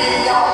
Hallelujah.